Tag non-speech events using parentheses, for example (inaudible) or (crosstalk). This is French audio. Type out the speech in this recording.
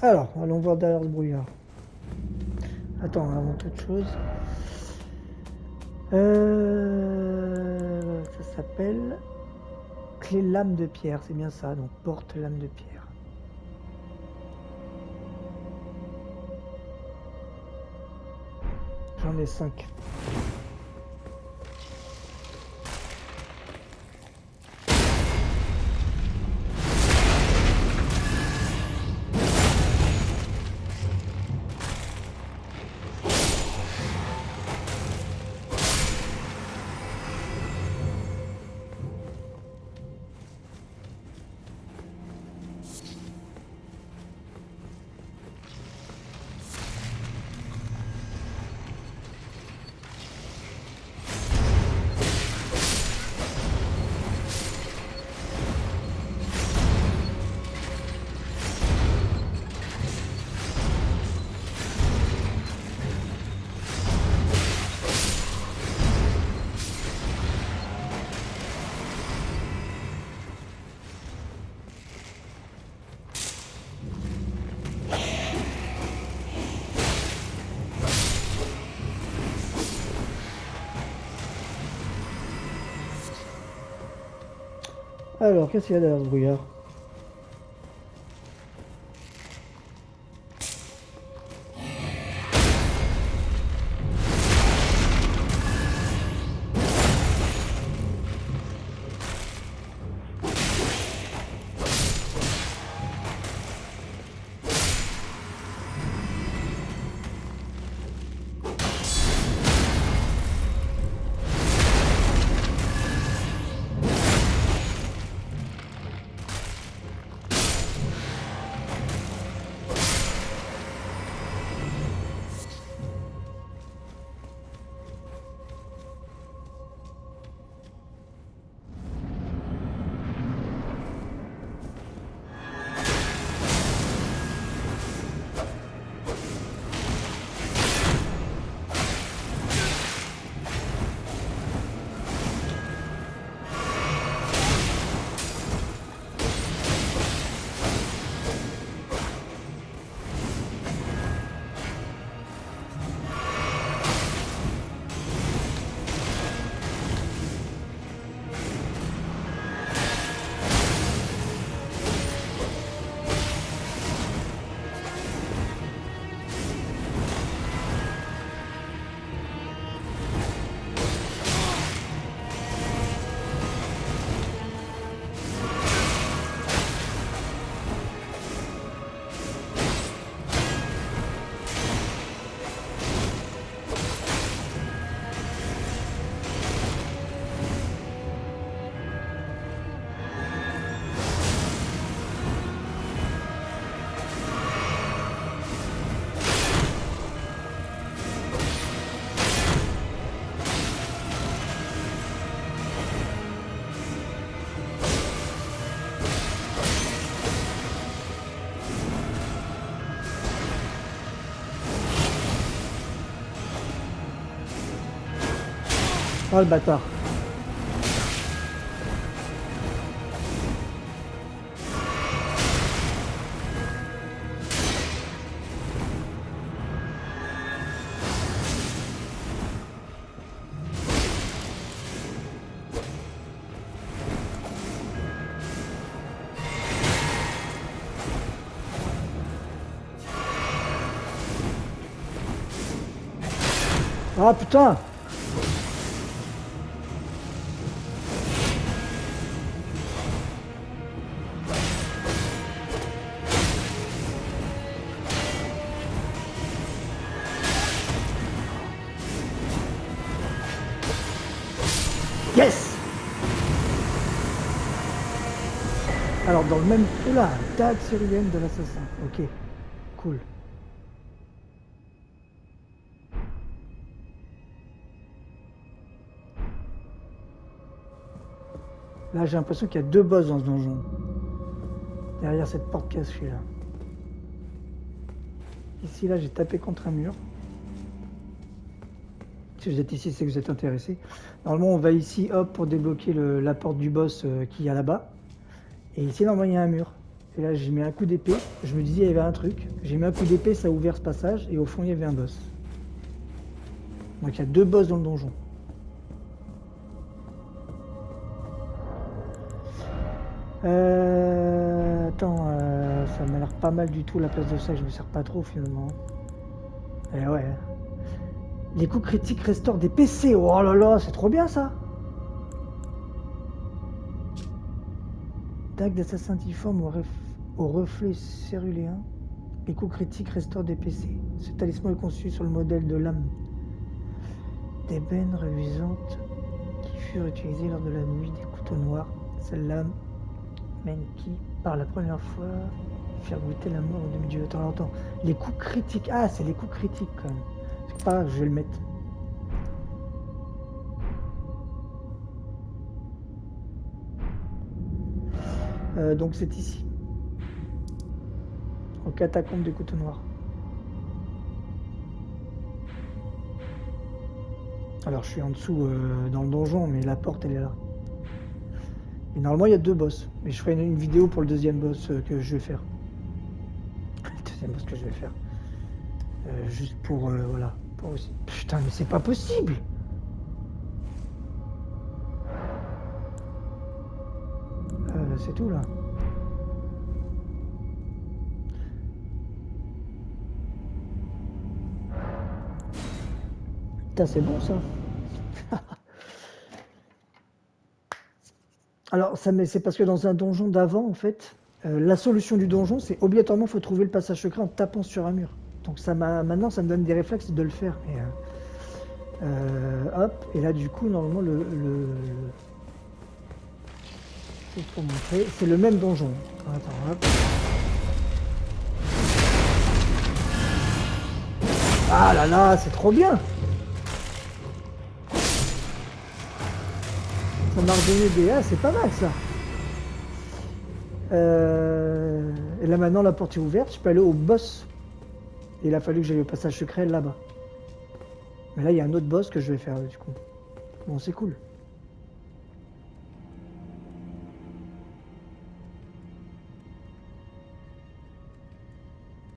Alors, allons voir derrière ce brouillard. Attends, avant toute chose. Euh, ça s'appelle clé lame de pierre, c'est bien ça, donc porte lame de pierre. J'en ai 5. Alors, qu'est-ce qu'il y a derrière ce brouillard? Oh le bâtard. Ah putain Alors dans le même... Oula, tag syrienne de l'assassin. Ok, cool. Là j'ai l'impression qu'il y a deux boss dans ce donjon. Derrière cette porte cachée là. Ici là j'ai tapé contre un mur. Si vous êtes ici, c'est que vous êtes intéressé. Normalement, on va ici, hop, pour débloquer la porte du boss euh, qui y a là-bas. Et ici, normalement, il y a un mur. Et là, j'ai mis un coup d'épée. Je me disais, il y avait un truc. J'ai mis un coup d'épée, ça a ouvert ce passage. Et au fond, il y avait un boss. Donc il y a deux boss dans le donjon. Euh, attends, euh, ça m'a l'air pas mal du tout la place de ça, je me sers pas trop finalement. Eh ouais. Les coups critiques restaurent des PC. Oh là là, c'est trop bien ça. Dague d'assassin difforme au, au reflet céruléen. Les coups critiques restaurent des PC. Ce talisman est conçu sur le modèle de l'âme d'ébène reluisante qui furent utilisées lors de la nuit des couteaux noirs. Celle-là même qui, par la première fois, firent goûter la mort au demi-dieu. Attends, attends. Les coups critiques. Ah, c'est les coups critiques quand même. C'est pas je vais le mettre. Euh, donc c'est ici. Au catacombe des couteaux noirs. Alors je suis en dessous euh, dans le donjon, mais la porte elle est là. Et normalement il y a deux boss. Mais je ferai une, vidéo pour le deuxième boss euh, que je vais faire. (laughs) le deuxième boss que je vais faire. Euh, juste pour voilà. Pour aussi. Putain mais c'est pas possible C'est tout là. C'est bon ça. (laughs) Alors, ça, c'est parce que dans un donjon d'avant, en fait, euh, la solution du donjon, c'est obligatoirement, faut trouver le passage secret en tapant sur un mur. Donc ça m'a, maintenant, ça me donne des réflexes de le faire. Et, euh, euh, hop, et là, du coup, normalement, le, pour montrer, c'est le même donjon. Ah là là, c'est trop bien Ça m'a redonné des... Ah, c'est pas mal ça. Euh, et là maintenant la porte est ouverte, je peux aller au boss. Il a fallu que j'aille au passage secret là-bas. Mais là il y a un autre boss que je vais faire du coup. Bon c'est cool.